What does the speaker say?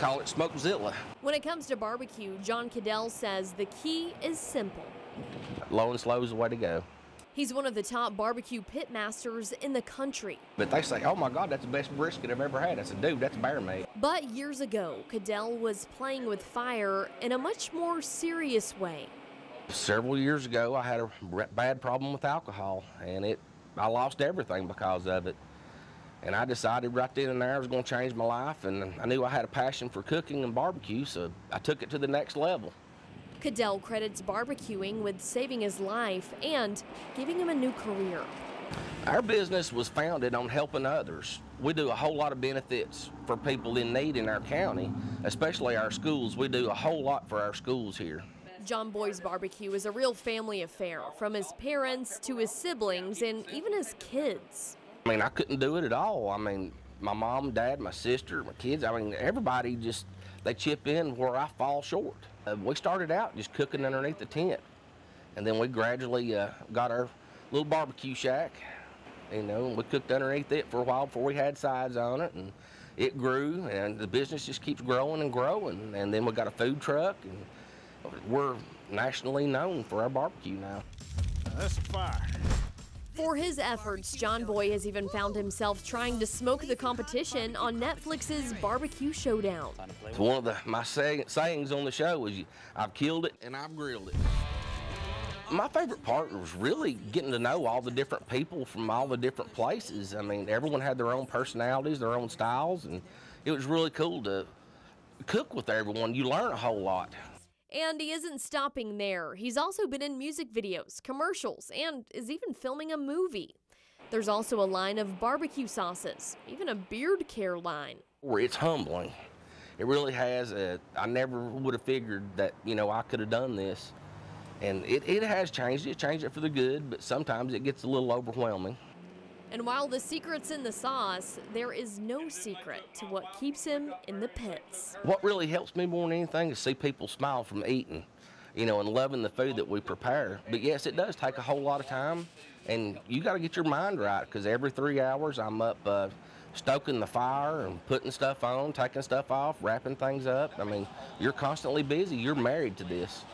Call it Smokezilla. When it comes to barbecue, John Caddell says the key is simple. Low and slow is the way to go. He's one of the top barbecue pit masters in the country. But they say, oh my God, that's the best brisket I've ever had. I said, dude, that's bear meat. But years ago, Caddell was playing with fire in a much more serious way. Several years ago, I had a bad problem with alcohol, and it I lost everything because of it. And I decided right then and there I was going to change my life, and I knew I had a passion for cooking and barbecue, so I took it to the next level. Caddell credits barbecuing with saving his life and giving him a new career. Our business was founded on helping others. We do a whole lot of benefits for people in need in our county, especially our schools. We do a whole lot for our schools here. Johnboy's barbecue is a real family affair, from his parents to his siblings and even his kids. I mean, I couldn't do it at all. I mean, my mom, dad, my sister, my kids, I mean, everybody just, they chip in where I fall short. Uh, we started out just cooking underneath the tent, and then we gradually uh, got our little barbecue shack. You know, and we cooked underneath it for a while before we had sides on it, and it grew, and the business just keeps growing and growing. And then we got a food truck, and we're nationally known for our barbecue now. That's fire. For his efforts, John Boy has even found himself trying to smoke the competition on Netflix's Barbecue Showdown. One of the, my say, sayings on the show is, I've killed it and I've grilled it. My favorite part was really getting to know all the different people from all the different places. I mean, everyone had their own personalities, their own styles, and it was really cool to cook with everyone. You learn a whole lot. And he isn't stopping there. He's also been in music videos, commercials, and is even filming a movie. There's also a line of barbecue sauces, even a beard care line. It's humbling. It really has. A, I never would have figured that, you know, I could have done this. And it, it has changed. It changed it for the good, but sometimes it gets a little overwhelming. And while the secret's in the sauce, there is no secret to what keeps him in the pits. What really helps me more than anything is see people smile from eating, you know, and loving the food that we prepare. But yes, it does take a whole lot of time, and you got to get your mind right because every three hours I'm up uh, stoking the fire and putting stuff on, taking stuff off, wrapping things up. I mean, you're constantly busy. You're married to this.